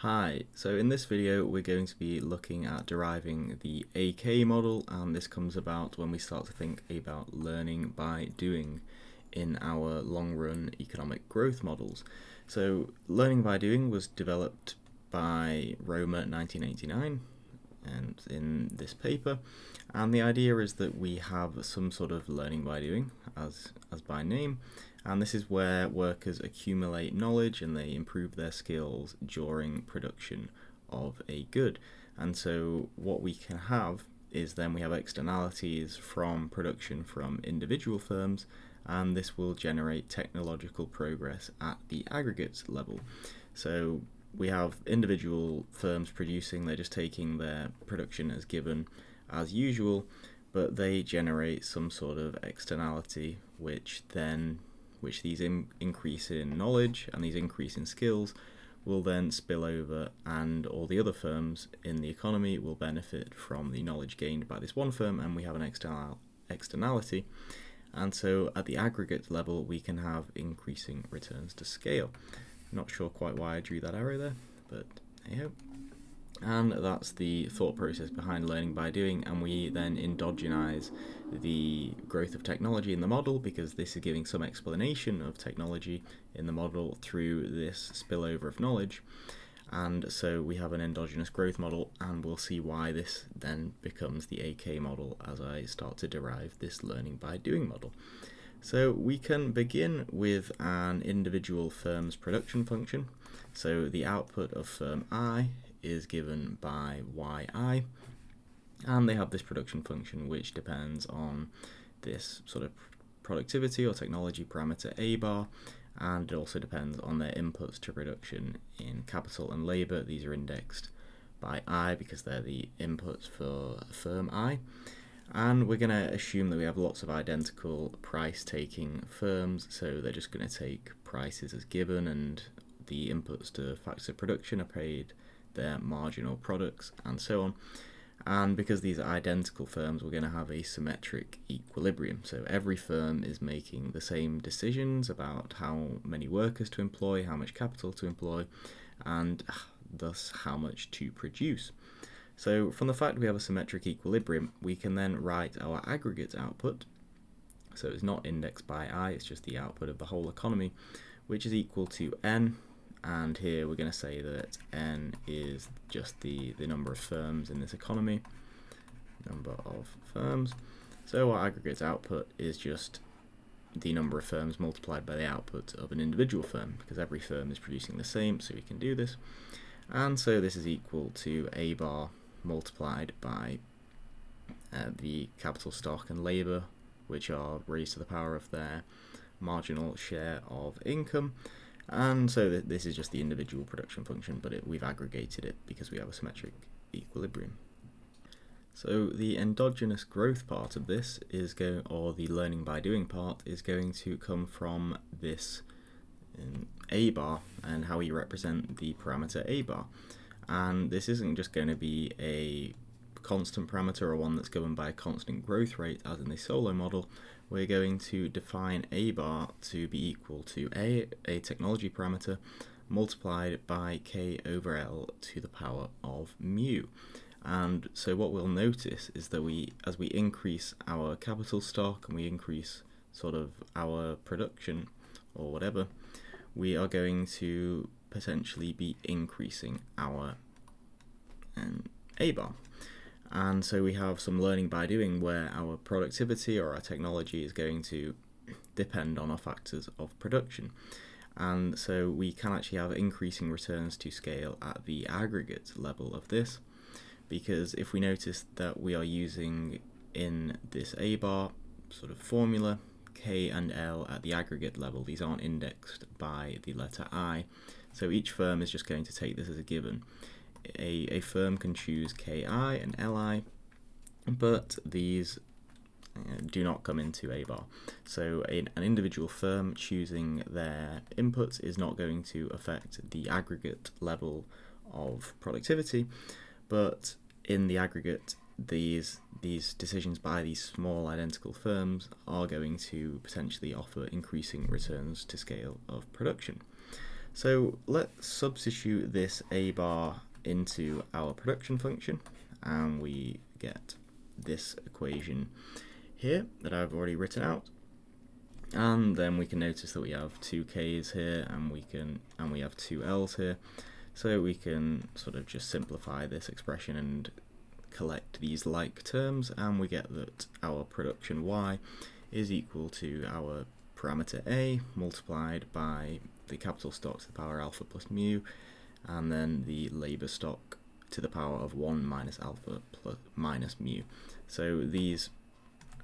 Hi, so in this video we're going to be looking at deriving the AK model and this comes about when we start to think about learning by doing in our long run economic growth models. So learning by doing was developed by in 1989 and in this paper and the idea is that we have some sort of learning by doing as, as by name and this is where workers accumulate knowledge and they improve their skills during production of a good. And so what we can have is then we have externalities from production from individual firms and this will generate technological progress at the aggregate level. So we have individual firms producing, they're just taking their production as given as usual, but they generate some sort of externality which then which these in increase in knowledge and these increase in skills will then spill over and all the other firms in the economy will benefit from the knowledge gained by this one firm and we have an external externality and so at the aggregate level we can have increasing returns to scale. Not sure quite why I drew that arrow there, but hey ho. And that's the thought process behind learning by doing, and we then endogenize the growth of technology in the model because this is giving some explanation of technology in the model through this spillover of knowledge. And so we have an endogenous growth model, and we'll see why this then becomes the AK model as I start to derive this learning by doing model. So we can begin with an individual firm's production function. So the output of firm I is given by yi and they have this production function which depends on this sort of productivity or technology parameter a bar and it also depends on their inputs to production in capital and labour. These are indexed by i because they're the inputs for firm i and we're going to assume that we have lots of identical price taking firms so they're just going to take prices as given and the inputs to factors of production are paid their marginal products and so on. And because these are identical firms, we're going to have a symmetric equilibrium. So every firm is making the same decisions about how many workers to employ, how much capital to employ, and ah, thus how much to produce. So from the fact we have a symmetric equilibrium, we can then write our aggregate output. So it's not indexed by i, it's just the output of the whole economy, which is equal to n and here we're going to say that n is just the, the number of firms in this economy, number of firms. So our aggregate output is just the number of firms multiplied by the output of an individual firm, because every firm is producing the same, so we can do this. And so this is equal to A bar multiplied by uh, the capital stock and labour, which are raised to the power of their marginal share of income, and so th this is just the individual production function, but it, we've aggregated it because we have a symmetric equilibrium. So the endogenous growth part of this is going, or the learning by doing part, is going to come from this um, a bar and how we represent the parameter a bar. And this isn't just going to be a constant parameter or one that's governed by a constant growth rate as in the Solow model, we're going to define a bar to be equal to a, a technology parameter, multiplied by k over l to the power of mu. And so what we'll notice is that we, as we increase our capital stock and we increase sort of our production or whatever, we are going to potentially be increasing our um, A bar. And so we have some learning by doing where our productivity or our technology is going to depend on our factors of production. And so we can actually have increasing returns to scale at the aggregate level of this because if we notice that we are using in this A bar sort of formula K and L at the aggregate level, these aren't indexed by the letter I, so each firm is just going to take this as a given a, a firm can choose KI and LI, but these uh, do not come into a bar. So an individual firm choosing their inputs is not going to affect the aggregate level of productivity, but in the aggregate, these these decisions by these small identical firms are going to potentially offer increasing returns to scale of production. So let's substitute this a bar into our production function and we get this equation here that I've already written out. And then we can notice that we have two k's here and we can and we have two l's here. So we can sort of just simplify this expression and collect these like terms and we get that our production y is equal to our parameter a multiplied by the capital stock to the power alpha plus mu and then the labour stock to the power of 1 minus alpha plus minus mu. So these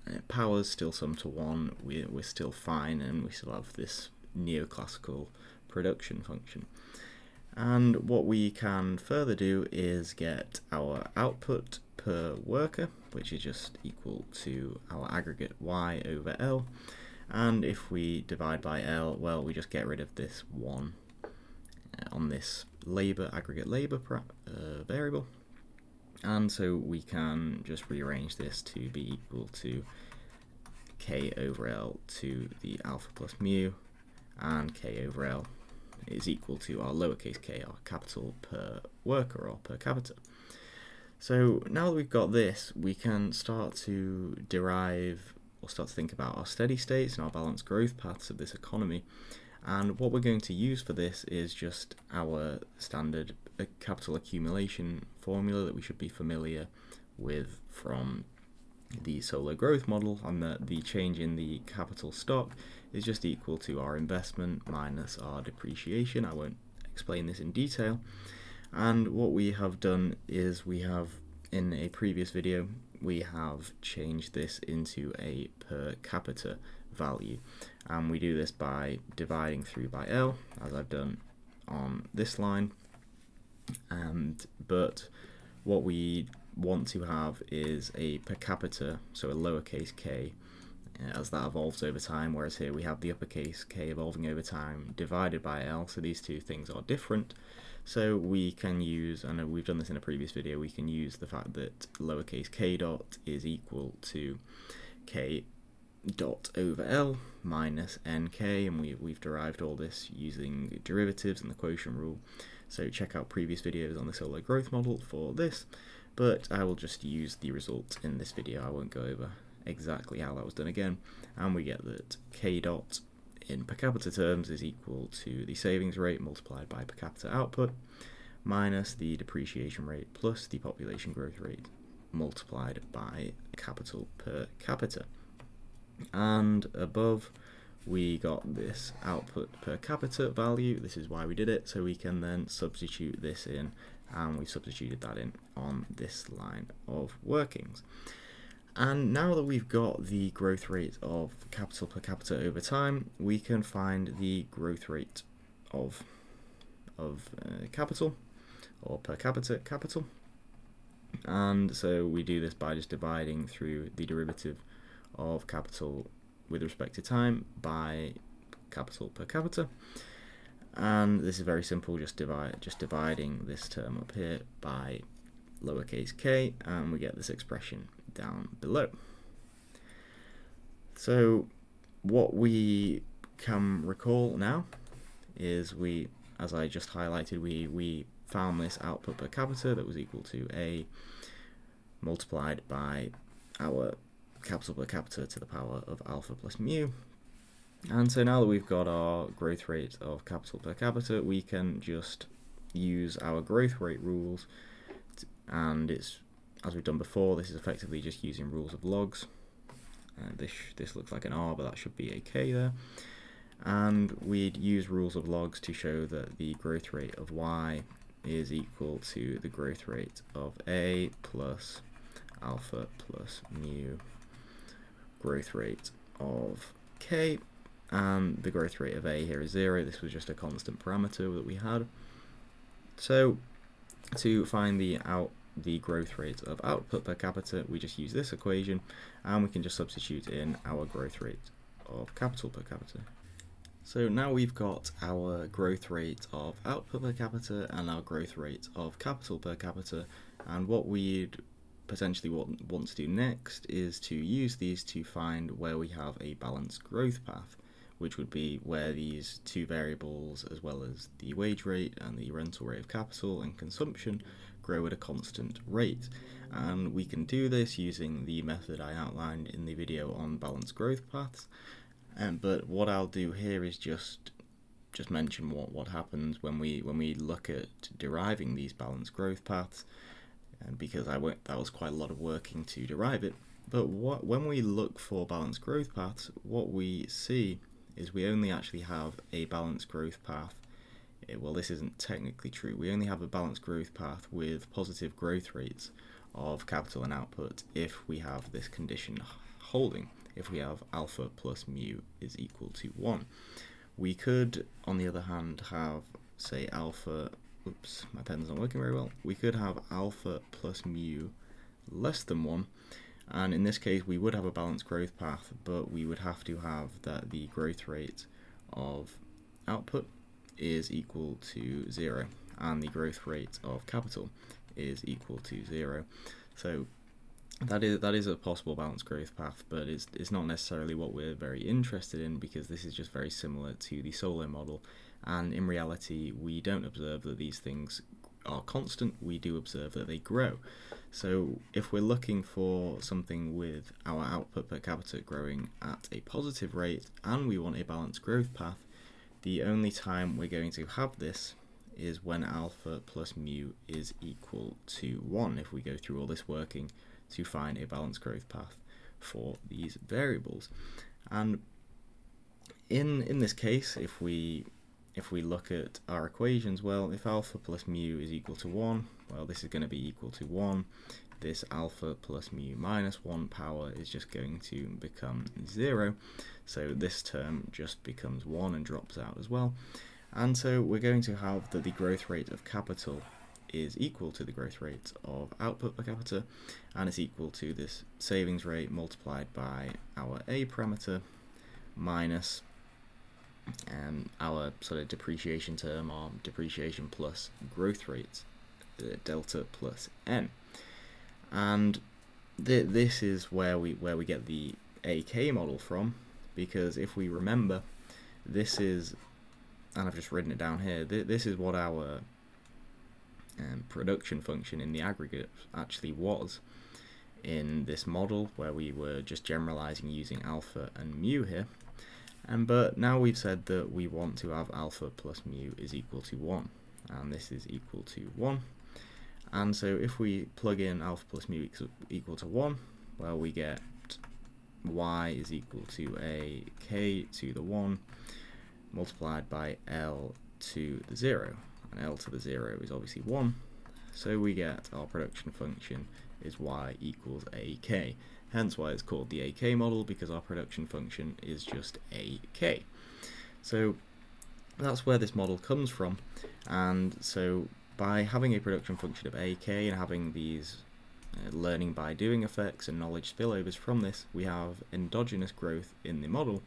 uh, powers still sum to 1, we're, we're still fine and we still have this neoclassical production function. And what we can further do is get our output per worker, which is just equal to our aggregate y over L. And if we divide by L, well, we just get rid of this 1 uh, on this labour, aggregate labour uh, variable. And so we can just rearrange this to be equal to k over L to the alpha plus mu, and k over L is equal to our lowercase k, our capital per worker or per capita. So now that we've got this, we can start to derive or start to think about our steady states and our balanced growth paths of this economy. And what we're going to use for this is just our standard uh, capital accumulation formula that we should be familiar with from the Solow growth model and that the change in the capital stock is just equal to our investment minus our depreciation. I won't explain this in detail. And what we have done is we have, in a previous video, we have changed this into a per capita value. And we do this by dividing through by L, as I've done on this line. And But what we want to have is a per capita, so a lowercase k, uh, as that evolves over time, whereas here we have the uppercase k evolving over time divided by L, so these two things are different. So we can use, and we've done this in a previous video, we can use the fact that lowercase k dot is equal to k dot over L minus nk, and we, we've derived all this using derivatives and the quotient rule. So check out previous videos on the Solow growth model for this, but I will just use the result in this video. I won't go over exactly how that was done again, and we get that k dot in per capita terms is equal to the savings rate multiplied by per capita output minus the depreciation rate plus the population growth rate multiplied by capital per capita. And above we got this output per capita value, this is why we did it, so we can then substitute this in and we substituted that in on this line of workings. And now that we've got the growth rate of capital per capita over time, we can find the growth rate of, of uh, capital, or per capita capital. And so we do this by just dividing through the derivative of capital with respect to time by capital per capita. And this is very simple, just divide just dividing this term up here by lowercase k and we get this expression down below. So what we can recall now is we, as I just highlighted, we, we found this output per capita that was equal to A multiplied by our capital per capita to the power of alpha plus mu. And so now that we've got our growth rate of capital per capita, we can just use our growth rate rules and it's as we've done before, this is effectively just using rules of logs. Uh, this, this looks like an R, but that should be a K there. And we'd use rules of logs to show that the growth rate of Y is equal to the growth rate of A plus alpha plus mu growth rate of K. And the growth rate of A here is zero. This was just a constant parameter that we had. So to find the out the growth rate of output per capita, we just use this equation and we can just substitute in our growth rate of capital per capita. So now we've got our growth rate of output per capita and our growth rate of capital per capita and what we'd potentially what want, to do next is to use these to find where we have a balanced growth path which would be where these two variables, as well as the wage rate and the rental rate of capital and consumption, grow at a constant rate. And we can do this using the method I outlined in the video on balanced growth paths. Um, but what I'll do here is just just mention what, what happens when we when we look at deriving these balanced growth paths, and because I went, that was quite a lot of working to derive it. But what when we look for balanced growth paths, what we see is we only actually have a balanced growth path. Eh, well, this isn't technically true. We only have a balanced growth path with positive growth rates of capital and output if we have this condition holding, if we have alpha plus mu is equal to 1. We could, on the other hand, have, say, alpha, oops, my pen's not working very well, we could have alpha plus mu less than 1, and in this case we would have a balanced growth path, but we would have to have that the growth rate of output is equal to 0, and the growth rate of capital is equal to 0. So that is that is a possible balanced growth path, but it's it's not necessarily what we're very interested in because this is just very similar to the Solow model, and in reality we don't observe that these things are constant. We do observe that they grow. So if we're looking for something with our output per capita growing at a positive rate and we want a balanced growth path, the only time we're going to have this is when alpha plus mu is equal to 1 if we go through all this working to find a balanced growth path for these variables. And in in this case, if we if we look at our equations, well, if alpha plus mu is equal to 1, well, this is going to be equal to 1. This alpha plus mu minus 1 power is just going to become 0. So this term just becomes 1 and drops out as well. And so we're going to have that the growth rate of capital is equal to the growth rate of output per capita and it's equal to this savings rate multiplied by our A parameter minus um, our sort of depreciation term or depreciation plus growth rate uh, delta plus n. And th this is where we where we get the AK model from because if we remember this is and I've just written it down here th this is what our um, production function in the aggregate actually was in this model where we were just generalizing using alpha and mu here and but now we've said that we want to have alpha plus mu is equal to 1 and this is equal to 1 and so if we plug in alpha plus mu equal to 1 well we get y is equal to a k to the 1 multiplied by l to the 0 and L to the 0 is obviously 1, so we get our production function is y equals ak. Hence why it's called the AK model, because our production function is just AK. So that's where this model comes from, and so by having a production function of AK and having these uh, learning by doing effects and knowledge spillovers from this, we have endogenous growth in the model,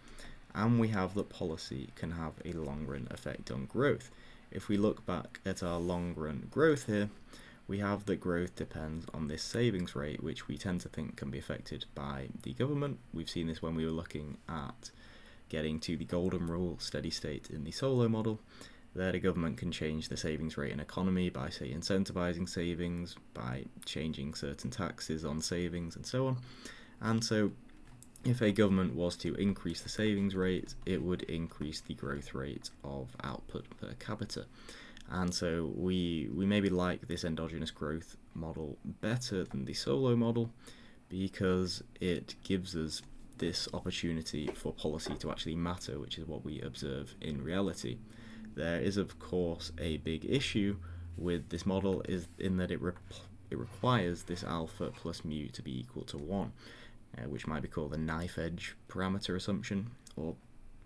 and we have that policy can have a long run effect on growth. If we look back at our long run growth here, we have that growth depends on this savings rate, which we tend to think can be affected by the government. We've seen this when we were looking at getting to the golden rule steady state in the Solow model. There, the government can change the savings rate in economy by, say, incentivizing savings, by changing certain taxes on savings, and so on. And so, if a government was to increase the savings rate, it would increase the growth rate of output per capita. And so we, we maybe like this endogenous growth model better than the Solow model because it gives us this opportunity for policy to actually matter, which is what we observe in reality. There is, of course, a big issue with this model is in that it, it requires this alpha plus mu to be equal to 1 uh, which might be called the knife edge parameter assumption, or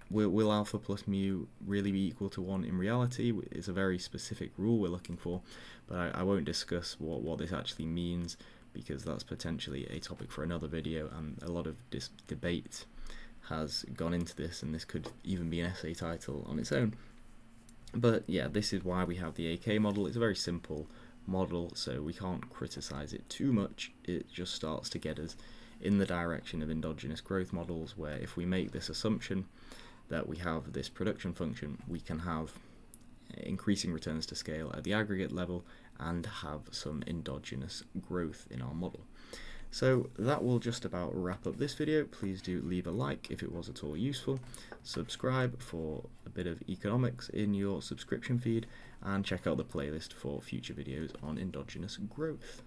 will, will alpha plus mu really be equal to 1 in reality? It's a very specific rule we're looking for, but I, I won't discuss what, what this actually means because that's potentially a topic for another video and a lot of this debate has gone into this and this could even be an essay title on its own. But yeah, this is why we have the AK model. It's a very simple model, so we can't criticize it too much. It just starts to get us in the direction of endogenous growth models where if we make this assumption that we have this production function, we can have uh, increasing returns to scale at the aggregate level and have some endogenous growth in our model. So that will just about wrap up this video. Please do leave a like if it was at all useful, subscribe for a bit of economics in your subscription feed, and check out the playlist for future videos on endogenous growth.